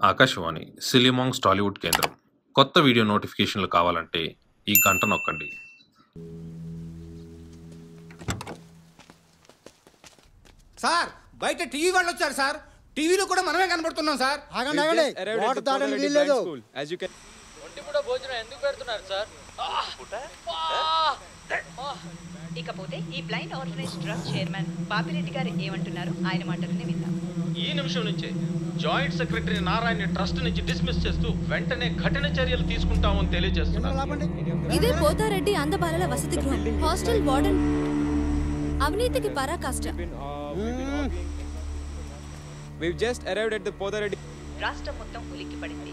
ఆకాశవాణి సిలిమాంగ్స్ టాలీవుడ్ కేంద్రం. కొత్త వీడియో నోటిఫికేషన్లు కావాలంటే ఈ గంట నొక్కండి. సార్ బయట టీవీ వాళ్ళు వచ్చారు సార్. టీవీలో కూడా మనమే కనబడుతున్నాం సార్. ఆగండి ఆగండి. వాటర్ తాగడానికి వీల్లేదు As you can ఒంటి పూట భోజనం ఎందుకు పెడుతున్నారు సార్? ఇకపోతే ఈ blind orphanage trust chairman Papireddy గారు ఏమంటున్నారు? ఆయన మాటలనే విందాం. ఈ నిమిషం నుంచే జాయింట్ సెక్రటరీ నారాయణ ట్రస్ట్ నుంచి డిస్మిస్ చేస్తూ వెంటనే కఠిన చర్యలు తీసుకుంటామని తెలియజేస్తున్నారు. ఇదే పోతారెడ్డి అందబాలల వసతి గృహం. హాస్టల్ వార్డెన్ అవినీతికి పరాకాష్ట. Uh, We've just arrived at the Podareddy. రాష్ట్రం మొత్తం ఉలిక్కిపడింది.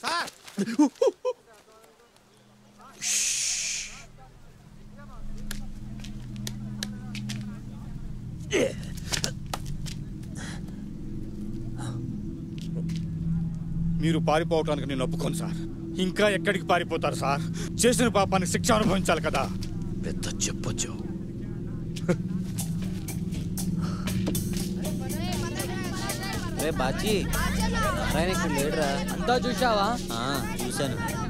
సార్ మీరు పారిపోవటానికి నేను ఒప్పుకోను సార్. ఇంకా ఎక్కడికి పారిపోతారు సార్? చేసిన పాపానికి శిక్ష అనుభవించాలి కదా. పెద్ద చెప్పొచ్చు. రే బాజీ లేడురా. అంతా చూసావా చూశాను.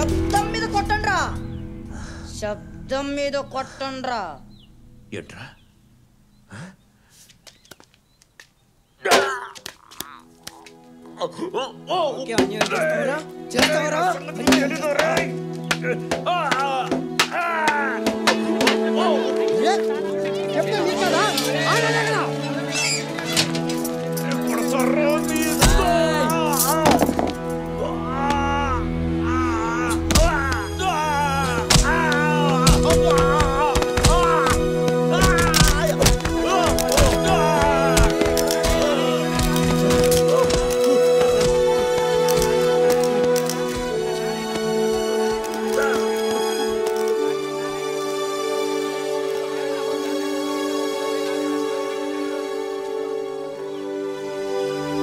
శబ్దం మీద కొట్టండ్రా. శబ్దం మీద కొట్టండ్రా. ఏంట్రా? చేస్తావరా? చేస్తావరా